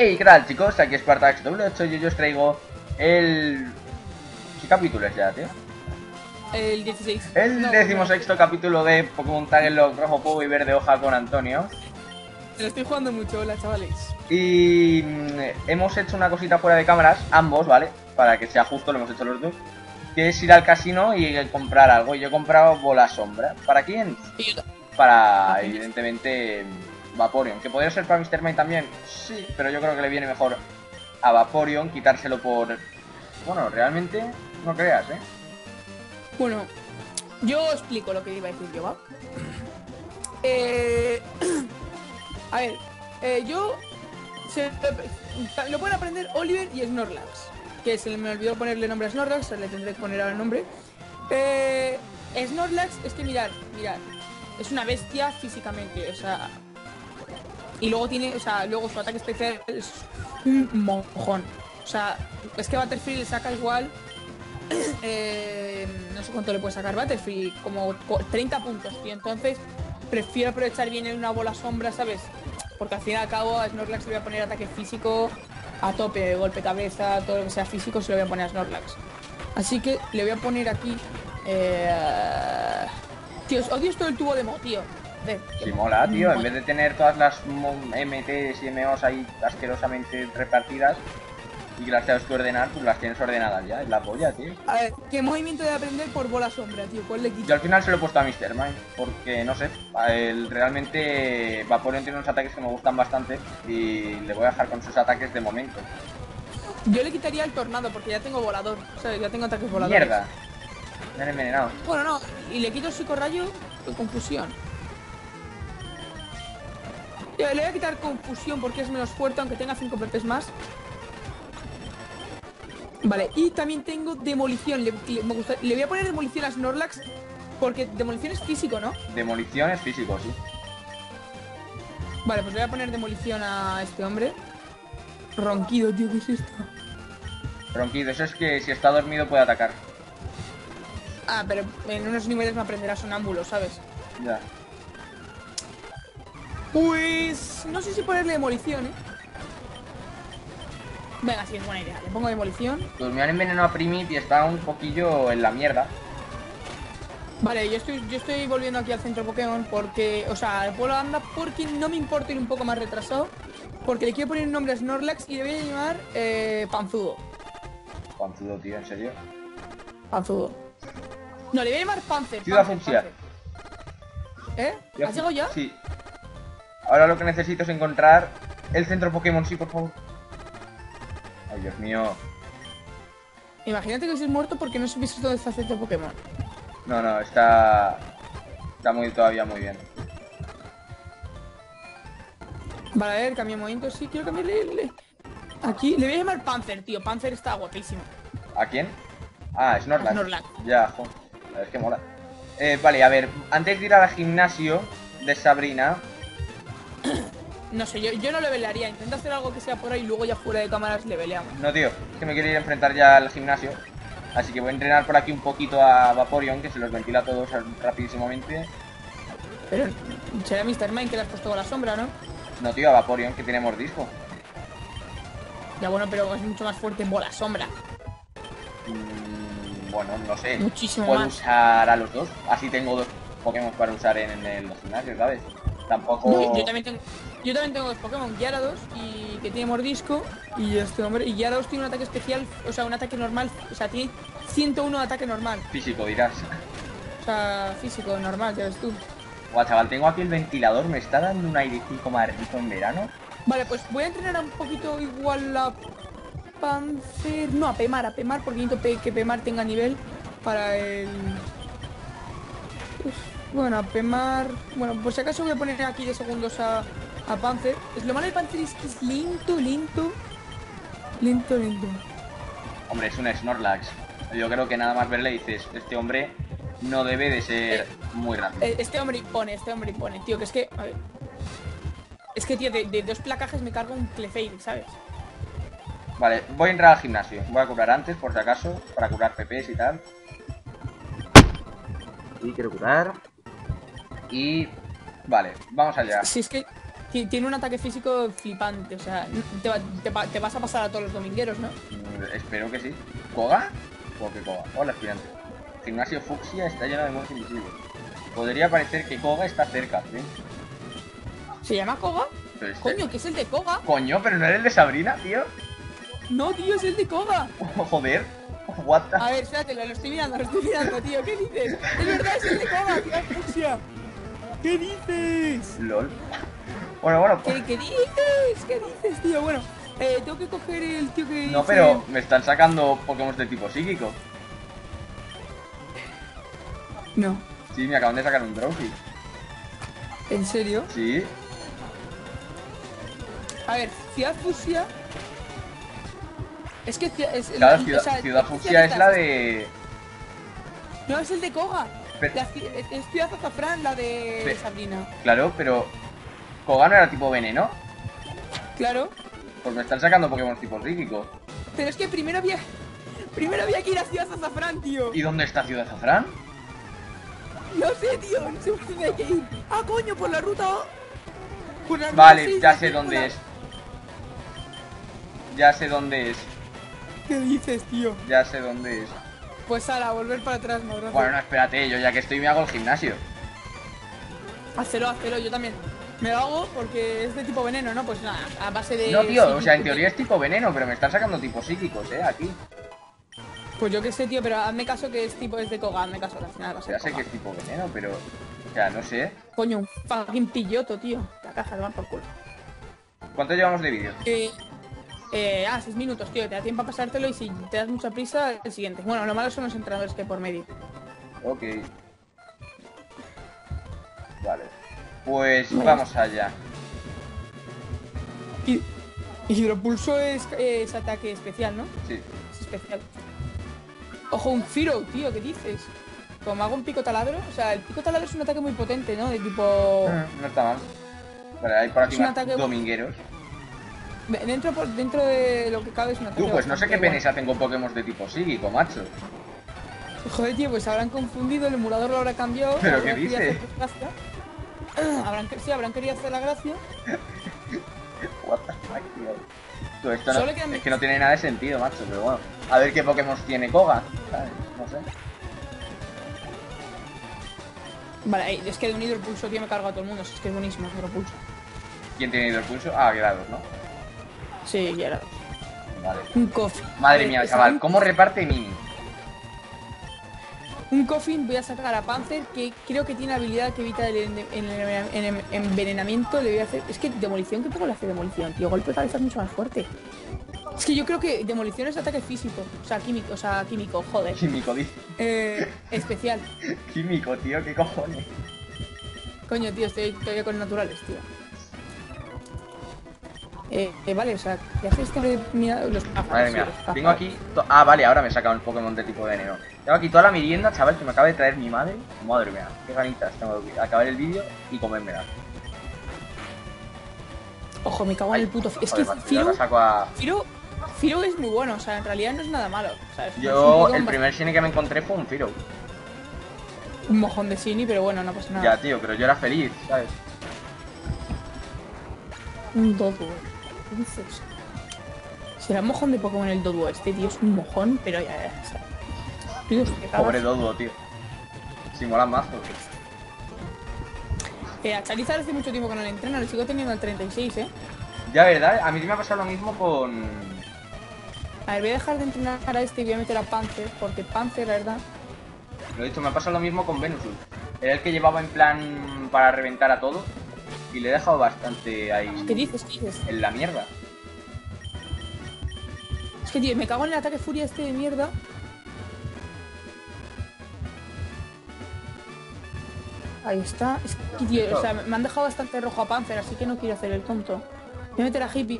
Hey, ¿qué tal chicos? Aquí es Spartax W8 y yo os traigo el... ¿Qué capítulo es ya, tío? El 16. El No, decimosexto capítulo de Pokémon Tagelog Rojo Fuego y Verde Hoja con Antonio. Te lo estoy jugando mucho, hola chavales. Y mm, hemos hecho una cosita fuera de cámaras, ambos, ¿vale? Para que sea justo, lo hemos hecho los dos. Que es ir al casino y comprar algo. Y yo he comprado bola sombra. ¿Para quién? Para, evidentemente, Vaporeon. ¿Que podría ser para Mr. Mime también? Sí, pero yo creo que le viene mejor a Vaporeon quitárselo por... Bueno, realmente no creas, ¿eh? Bueno, yo explico lo que iba a decir yo, ¿va? Eh, a ver, eh, yo... se- lo pueden aprender Oliver y Snorlax. Que se me olvidó ponerle nombre a Snorlax, le tendré que poner ahora el nombre. Eh, Snorlax, es que mirad, mirad. Es una bestia físicamente, o sea... Y luego tiene, o sea, luego su ataque especial es un mojón. O sea, es que Butterfree le saca igual eh, no sé cuánto le puede sacar Butterfree, como co- 30 puntos, tío. Entonces, prefiero aprovechar bien en una bola sombra, ¿sabes? Porque al fin y al cabo a Snorlax le voy a poner ataque físico a tope, golpe cabeza, todo lo que sea físico se lo voy a poner a Snorlax. Así que le voy a poner aquí. Eh... Tío, odio esto del tubo de mo, tío. Ve, Sí, mola, tío. En vez de tener todas las MTs y MOs ahí asquerosamente repartidas y que las tengas que ordenar, pues las tienes ordenadas ya. Es la polla, tío. A ver, ¿qué movimiento de aprender por bola sombra, tío? ¿Cuál le Yo quito? al final se lo he puesto a Mr. Mime, porque no sé, él realmente Vaporeon tiene unos ataques que me gustan bastante y le voy a dejar con sus ataques de momento. Yo le quitaría el tornado porque ya tengo volador. O sea, ya tengo ataques voladores. Mierda, me han envenenado. Bueno, no, y le quito el psicorrayo con confusión. Le voy a quitar confusión porque es menos fuerte, aunque tenga 5 PPs más. Vale, y también tengo demolición. Le, le- me gusta- le voy a poner demolición a Snorlax porque demolición es físico, ¿no? Demolición es físico, sí. Vale, pues voy a poner demolición a este hombre. Ronquido, tío, ¿qué es esto? Ronquido, eso es que si está dormido puede atacar. Ah, pero en unos niveles me aprenderá sonámbulo, ¿sabes? Ya. Pues no sé si ponerle demolición, ¿eh? Venga, sí, es buena idea. Le pongo demolición. Pues me han envenenado a Primit y está un poquillo en la mierda. Vale, yo estoy, yo estoy volviendo aquí al centro Pokémon porque, o sea, al pueblo anda porque no me importa ir un poco más retrasado. Porque le quiero poner un nombre a Snorlax y le voy a llamar eh, Panzudo. Panzudo, tío, en serio. Panzudo. No, le voy a llamar Panzer. Ciudad Panzer. Panzer. ¿Eh? ¿Has llegado ya? Sí. Ahora lo que necesito es encontrar el centro Pokémon, sí, por favor. Ay, Dios mío. Imagínate que estés muerto porque no supieses dónde está el centro Pokémon. No, no, está. Está muy todavía muy bien. Vale, a ver, cambio movimiento. Sí, quiero cambiarle. le- Aquí, le voy a llamar Panzer, tío. Panzer está guapísimo. ¿A quién? Ah, Snorlax. Snorlax. Ya, jo. Es que mola. Eh, vale, a ver, antes de ir al gimnasio de Sabrina, No sé, yo, yo no le velearía. Intenta hacer algo que sea por ahí y luego ya fuera de cámaras le veleamos. no tío, es que me quiero ir a enfrentar ya al gimnasio. Así que voy a entrenar por aquí un poquito a Vaporeon, que se los ventila a todos rapidísimamente. Pero será Mr. Mime que le has puesto la sombra, ¿no? No, tío, a Vaporeon, que tiene mordisco. Ya bueno, pero es mucho más fuerte en bola sombra. Mm, bueno, no sé. Muchísimo Puedo más. usar a los dos. Así tengo dos Pokémon para usar en, en el gimnasio, ¿sabes? Tampoco. No, yo, también tengo, yo también tengo dos Pokémon, Gyarados y que tiene mordisco y este hombre. Y Gyarados tiene un ataque especial, o sea, un ataque normal, o sea, tiene 101 de ataque normal. Físico, dirás. O sea, físico, normal, ya ves tú. Guau, chaval, tengo aquí el ventilador. Me está dando un airecito más rico en verano. Vale, pues voy a entrenar un poquito igual a Panzer. No, a Pemar, a Pemar, porque necesito que Pemar tenga nivel para el. Uf, bueno, a Pemar. Bueno, por si acaso voy a poner aquí de segundos a, a Panzer. Es lo malo de Panzer es que es lento, lento. Lento, lento. Hombre, es un Snorlax. Yo creo que nada más verle dices, este hombre no debe de ser Eh, muy rápido. Eh, Este hombre impone, este hombre impone, tío, que es que. A ver. Es que, tío, de, de dos placajes me cargo un Clefairy, ¿sabes? Vale, voy a entrar al gimnasio. Voy a curar antes, por si acaso, para curar PPs y tal. Y quiero curar. Y... Vale, vamos allá. Si es que tiene un ataque físico flipante, o sea, te, va- te pa- te vas a pasar a todos los domingueros, ¿no? Mm, Espero que sí. ¿Koga? ¿O qué Koga? Hola, aspirante. Gimnasio Fuxia está lleno de monos invisibles. Podría parecer que Koga está cerca, ¿sí? ¿Se llama Koga? Este- Coño, que es el de Koga. Coño, pero no era el de Sabrina, tío. No, tío, es el de Koga. Joder. What the... A ver, espérate, lo, lo estoy mirando, lo estoy mirando, tío. ¿Qué dices? Es verdad, es el de Koga, tío, fucsia. ¿Qué dices? LOL. Bueno, bueno, pues... ¿Qué, qué dices? ¿Qué dices, tío? Bueno, eh, tengo que coger el tío que No, dice- pero me están sacando Pokémon de tipo psíquico. No, Sí, me acaban de sacar un Drowsy. ¿en serio? Sí. A ver, Ciudad Fusia... Es que Ciudad- es, Claro, Ciudad, o sea, Ciudad ¿qué Fuxia es la de... No, es el de Koga. Pero- La ci- es, Ciudad Azafrán, la de Sabrina. Claro, pero... Koga no era tipo veneno. Claro. Pues me están sacando Pokémon tipo psíquico. Pero es que primero había... Primero había que ir a Ciudad Azafrán, tío. ¿Y dónde está Ciudad Azafrán? No sé, tío, no sé por dónde hay que ir. Ah, coño, por la ruta. Por la ruta Vale, ya sé dónde la- es. Ya sé dónde es. ¿Qué dices, tío? Ya sé dónde es. Pues ahora, volver para atrás, madrazo. Bueno, no, espérate, yo ya que estoy me hago el gimnasio. Hacelo, hacelo, yo también. Me lo hago porque es de tipo veneno, ¿no? Pues nada, a base de... No, tío, o sea, en teoría es tipo veneno, pero me están sacando tipo psíquicos, eh, aquí. Pues yo qué sé, tío, pero hazme caso que es tipo, es de Koga, hazme caso, que al final va a ser Ya sé Koga. que es tipo veneno, pero... O sea, no sé. Coño, un fucking pilloto, tío. La caja de van por culo. ¿Cuánto llevamos de vídeo? Eh, eh, ah, seis minutos, tío. Te da tiempo a pasártelo y si te das mucha prisa, el siguiente. Bueno, lo malo son los entrenadores que hay por medio. Ok. Pues Bueno. vamos allá. Y Hidropulso es, es ataque especial, ¿no? Sí. Es especial. Ojo, un Firo, tío, ¿qué dices? Como hago un pico taladro, o sea, el pico taladro es un ataque muy potente, ¿no? De tipo... No está mal. Vale, hay por aquí Es un más ataque- domingueros. de- Dentro, por- dentro de lo que cabe es un ataque Tú, pues no sé qué penes hacen con Pokémon de tipo psíquico, macho. Joder, tío, pues habrán confundido, el emulador lo habrá cambiado. ¿Pero qué querido dice? hacer gracia. Habrán, sí, habrán querido hacer la gracia. What the fuck, tío. Esto no, es que no tiene nada de sentido, macho, pero bueno. A ver qué Pokémon tiene Koga, ¿sabes? No sé. Vale, es que de un hidropulso, tío, me he cargado a todo el mundo. Es que es buenísimo, hidropulso. ¿Quién tiene hidropulso? Ah, grados, ¿no? Sí, ya era. Vale. Un coffin. Madre mía, es chaval, ¿cómo reparte Mini? Un coffin voy a sacar a Panzer que creo que tiene habilidad que evita el, en- en- en- en- envenenamiento. Le voy a hacer. Es que demolición, ¿qué poco le hace demolición, tío? Golpe cabeza es mucho más fuerte. Es que yo creo que demolición es ataque físico. O sea, químico, o sea, químico, joder. Químico, dice. Eh, especial. Químico, tío, ¿qué cojones? Coño, tío, estoy todavía con naturales, tío. Eh, eh, vale, o sea, ¿qué hace este? Mira, los Madre sí, mía, los pájaros. tengo aquí... Ah, vale, ahora me he sacado un Pokémon de tipo veneno. Tengo aquí toda la merienda, chaval, que me acaba de traer mi madre. Madre mía, qué ganitas. Tengo que acabar el vídeo y comérmela. Ojo, me cago en el puto. Es que Joder, Firo, a... Firo, Firo es muy bueno, o sea, en realidad no es nada malo. O sea, es- es un Yo, el primer Shiny que me encontré fue un Firo. un mojón de Sini, pero bueno, no pasa nada. Ya, tío, pero yo era feliz, ¿sabes? Un Doduo. ¿Qué dices? Será un mojón de Pokémon el Doduo este, tío. Es un mojón, pero ya, ya. o Pobre Doduo, tío. Si mola mazo. Eh, a Charizard hace mucho tiempo que no le entreno, le sigo teniendo al 36, eh. Ya, ¿verdad? A mí me ha pasado lo mismo con... A ver, voy a dejar de entrenar a este y voy a meter a Panzer, porque Panzer, la verdad. Lo he dicho, me ha pasado lo mismo con Venusul. Era el que llevaba en plan para reventar a todo. Y le he dejado bastante ahí ¿Qué dices? ¿Qué dices? en la mierda. Es que, tío, me cago en el ataque furia este de mierda. Ahí está. Es que, tío, o sea, me han dejado bastante rojo a Panzer, así que no quiero hacer el tonto. Voy a meter a Hippie.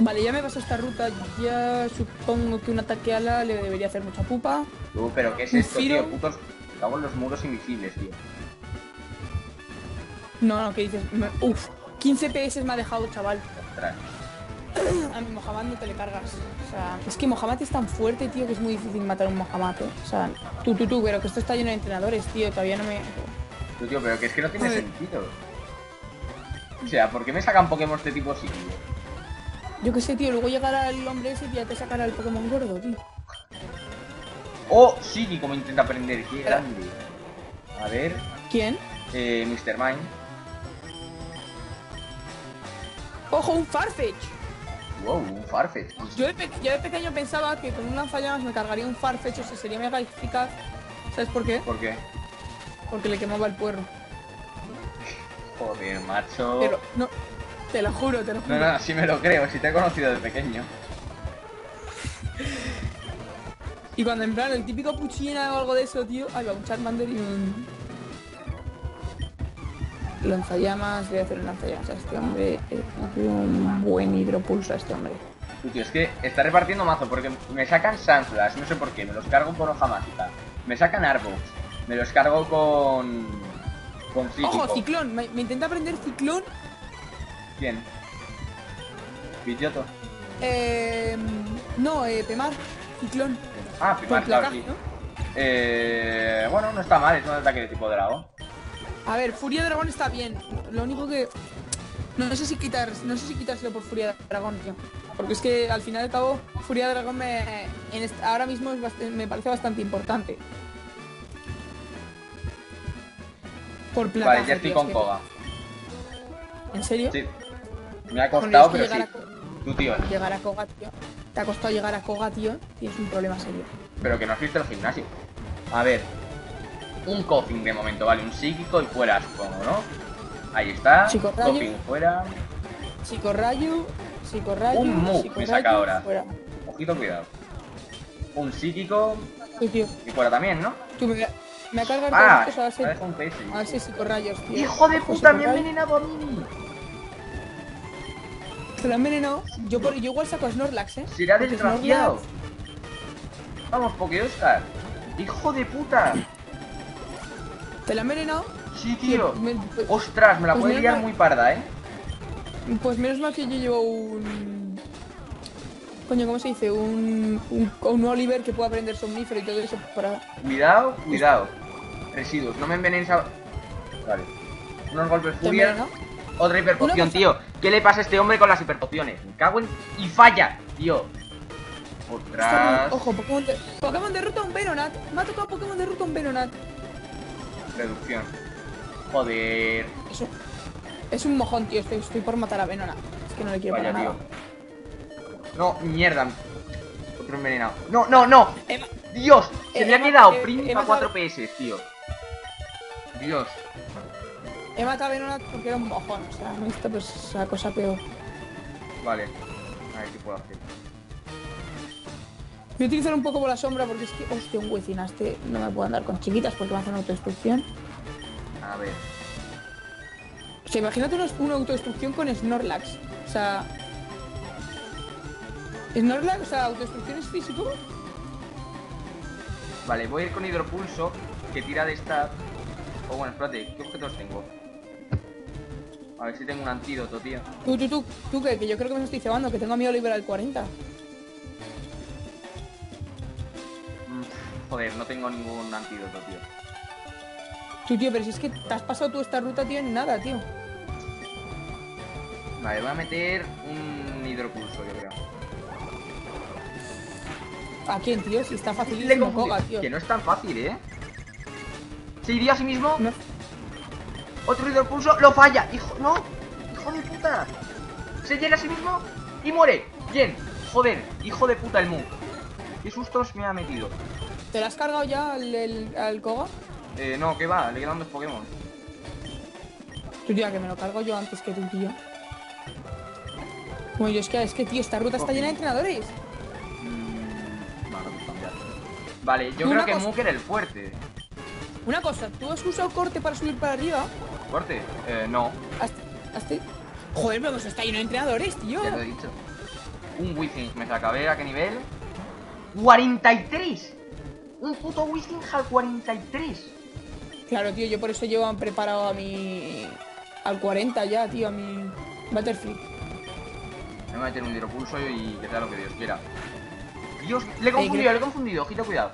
Vale, ya me paso esta ruta. Ya supongo que un ataque ala le debería hacer mucha pupa. Tú, pero ¿qué es esto, tío? Putos... Cago en los muros invisibles, tío. No, no, ¿qué dices? Uf, 15 PS me ha dejado, chaval. Ostras. A mi Mohamed no te le cargas. O sea, es que Mohamed es tan fuerte, tío, que es muy difícil matar a un Mohamed. ¿eh? O sea, tú, tú, tú, pero que esto está lleno de entrenadores, tío. Todavía no me. Tú, tío, pero que es que no tiene sentido. O sea, ¿por qué me sacan Pokémon de tipo psíquico? Yo qué sé, tío, luego llegará el hombre ese y ya te sacará el Pokémon gordo, tío. Oh, psíquico me intenta aprender, qué grande. A ver, ¿Quién? eh, Mr. Mime. ¡Ojo, un Farfetch! Wow, un Farfetch. Yo de, pe- yo de pequeño pensaba que con un lanzallamas me cargaría un Farfetch, o sea, sería mega eficaz. ¿Sabes por qué? ¿Por qué? Porque le quemaba el puerro. Joder, macho. Pero, no, te lo juro, te lo juro. No, no, sí me lo creo, si te he conocido de pequeño. Y cuando en plan el típico puchina o algo de eso, tío, ahí va un Charmander y un. Lanzallamas, voy a hacer un lanzallamas a este hombre. eh, un buen hidropulso a este hombre. Tío, es que está repartiendo mazo porque me sacan Sunflash, no sé por qué, me los cargo por hoja mágica. Me sacan Arbox, me los cargo con. con. ¡Ojo, ciclón! Me, me intenta aprender ciclón. ¿Quién? Pidgeotto. Eh, no, eh, Pemar. Ciclón. Ah, primar, claro, sí. ¿no? Eh, bueno, no está mal, es un ataque de tipo dragón. A ver, Furia de Dragón está bien. Lo único que. No, sé si quitar, no sé si quitárselo por Furia de Dragón, tío. Porque es que al final al cabo, Furia de Dragón me, en ahora mismo es me parece bastante importante. Por plata. Vale, ya estoy con Koga. ¿En serio? Sí. Me ha costado, es pero sí. llegar a Tú, tío, Llegar a Koga, tío. Te ha costado llegar a Koga, tío. Tienes un problema serio. pero que no has visto el gimnasio. A ver. Un Coffin de momento, vale, un psíquico y fuera, supongo, ¿no? Ahí está. Psicorrayo. Coffin fuera. Psicorrayo, Psicorrayo. Un Muk me saca ahora. Fuera. Ojito, cuidado. Un psíquico y fuera también, ¿no? Tú me, me ha cargado Ah, a base de psicorrayos, tío. ¡Hijo de puta! Me ha envenenado a mí. Se lo ha envenenado. Yo, por, yo igual saco a Snorlax, ¿eh? Será desgraciado. Snorlax- Vamos, Poké Oscar. ¡Hijo de puta! ¿Te la ha envenenado? Sí, tío. Me- Ostras, me la Pues puede liar muy parda, ¿eh? pues menos mal que yo llevo un... Coño, ¿cómo se dice? Un, un, un Oliver que pueda aprender somnífero y todo eso para... Cuidado, cuidado. Residuos, no me envenenes a... Vale. Unos golpes ¿Te ha furia. Otra hiperpoción, tío. ¿Qué le pasa a este hombre con las hiperpociones? Me cago en... Y falla, tío. Otras... Ojo, Pokémon de, Pokémon de ruta a un Venonat. Me ha tocado Pokémon de ruta a un Venonat. Reducción. Joder. Eso. Es un mojón, tío. Estoy, estoy por matar a Venonat. Es que no le quiero Vaya, para tío. nada. No, mierda. Otro envenenado. No, no, no. Dios. Se le ha quedado Emma a 4 sabe- PS, tío. Dios. He matado a Venonat porque era un mojón. O sea, esto pues es la cosa peor. Vale. A ver qué puedo hacer. Voy a utilizar un poco por la sombra porque es que, hostia, un este no me puedo andar con chiquitas porque me hacen autodestrucción. A ver. O sea, imagínate una, una autodestrucción con Snorlax. O sea. Snorlax, o sea, autodestrucción es físico. Vale, voy a ir con hidropulso, que tira de esta... O bueno, espérate, ¿qué objetos tengo? A ver si tengo un antídoto, tío. Tú, tú, tú, tú, que, que yo creo que me estoy cebando, que tengo a mi Oliver al 40. Joder, no tengo ningún antídoto, tío. Tú, tío, pero si es que te has pasado tú esta ruta, tío, en nada, tío. Vale, voy a meter un hidropulso, yo creo. ¿A quién, tío? Si está Le facilísimo, confundí. Koga, tío. Que no es tan fácil, ¿eh? ¿Se iría a sí mismo? No. Otro hidropulso, lo falla. Hijo, no. Hijo de puta. Se llena a sí mismo y muere. Bien. Joder, hijo de puta el Mu. Qué sustos me ha metido. ¿Te la has cargado ya al, el- al Koga? Eh, no, ¿qué va? Le quedan dos Pokémon. Tú, tío, que me lo cargo yo antes que tú, tío. Bueno, yo es que, es que, tío, esta ruta está llena de entrenadores. Mm, vale, yo creo que cosa- Mook era el fuerte. Una cosa, ¿tú has usado corte para subir para arriba? ¿Fuerte? Eh, no, Hasta, hasta... Joder, pero pues está lleno de entrenadores, tío. ya lo he dicho. Un Wizzing, me saca a ver a qué nivel. ¡43! Un puto Wizzing al 43. Claro, tío, yo por eso llevo preparado a mi... Al 40 ya, tío, a mi... Butterfree. Me voy a meter un hidropulso y que sea lo que Dios quiera. Dios, le he confundido, creo- le he confundido, ojito, cuidado.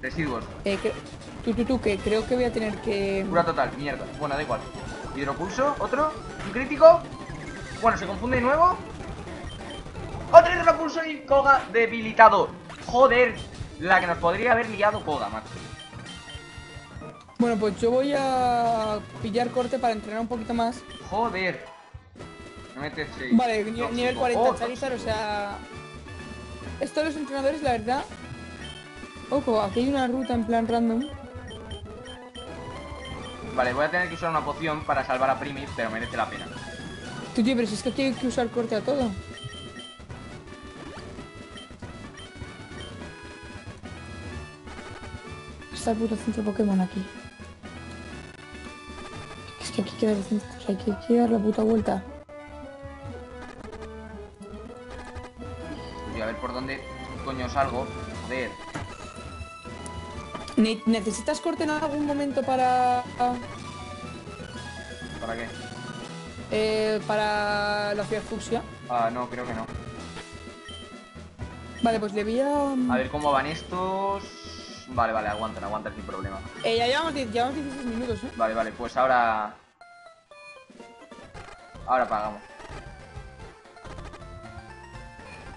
Residuos. Eh, cre- Tú, tú, tú, que creo que voy a tener que... Cura total, mierda. Bueno, da igual. Hidropulso, otro. Un crítico. Bueno, se confunde de nuevo. Otro hidropulso y Koga debilitado. Joder, la que nos podría haber liado Koga, macho. Bueno, pues yo voy a pillar corte para entrenar un poquito más. Joder. Me metes seis. Vale, Tóxico. nivel 40 Oh, Charizard, o sea... Estos los entrenadores, la verdad... Ojo, aquí hay una ruta en plan random. Vale, voy a tener que usar una poción para salvar a Primis, pero merece la pena. Tú, tío, pero si es que aquí hay que usar corte a todo. Está el puto centro Pokémon aquí. Es que aquí queda el centro, o sea, hay que, hay que dar la puta vuelta. Voy a ver por dónde coño salgo. Joder. Ne- ¿Necesitas corte en algún momento para... ¿Para qué? eh, para la ciudad fucsia? Ah, no, creo que no. Vale, pues le voy a... A ver cómo van estos. Vale, vale, aguantan, aguantan sin problema. Eh, ya llevamos, 10 llevamos 16 minutos, ¿eh? Vale, vale, pues ahora. Ahora pagamos.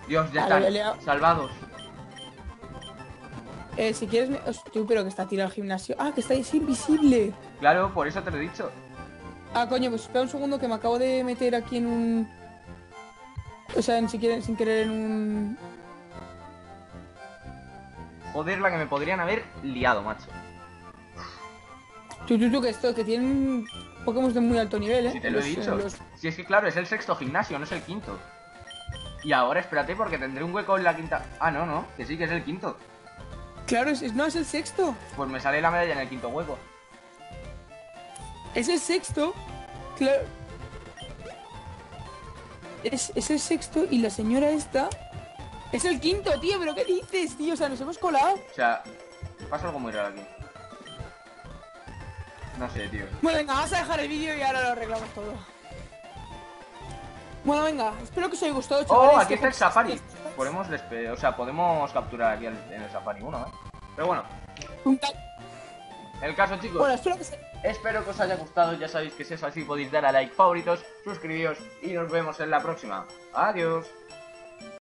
Dios, ya Vale, están salvados. Eh, si quieres... me- Hostia, pero que está tirado al gimnasio. Ah, que está es invisible. Claro, por eso te lo he dicho. Ah, coño, pues espera un segundo que me acabo de meter aquí en un... O sea, en, si quieren- sin querer en un... Joder, la que me podrían haber liado, macho. Tú, tú, tú, que esto, que tienen Pokémon de muy alto nivel, ¿eh? Si te lo he Los, eh, dicho. los- Si es que claro, es el sexto gimnasio, no es el quinto. Y ahora espérate porque tendré un hueco en la quinta. Ah, no, no, que sí que es el quinto. Claro, es, es- no, es el sexto. Pues me sale la medalla en el quinto hueco. Es el sexto. Claro. Es, es el sexto y la señora esta... Es el quinto, tío, pero ¿qué dices, tío? O sea, nos hemos colado. O sea, pasa algo muy raro aquí. No sé, tío. Bueno, venga, vamos a dejar el vídeo y ahora lo arreglamos todo. Bueno, venga, espero que os haya gustado, chavales. Oh, aquí está el safari. Podemos o sea, podemos capturar aquí en el safari 1, ¿eh? Pero bueno, el caso, chicos. Bueno, espero que se... Espero que os haya gustado. Ya sabéis que si es así podéis dar a like, favoritos, suscribíos y nos vemos en la próxima. Adiós.